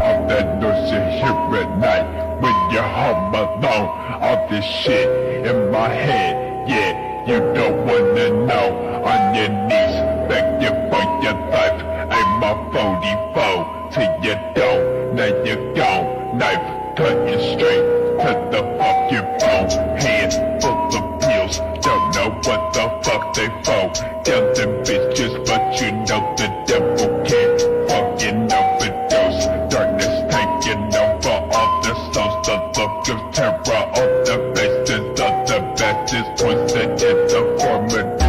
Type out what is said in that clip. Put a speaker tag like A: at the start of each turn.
A: All that noise you hear at night when you're home alone. All this shit in my head, yeah, you don't wanna know. On your knees, begging for your life. I'm a 44 till you don't. Now you're gone, knife cutting straight to the fucking bone. Hand full of pills, don't know what the fuck they for. Tell them bitches, but you know the Brought up the bitches, up the bitches, once they the former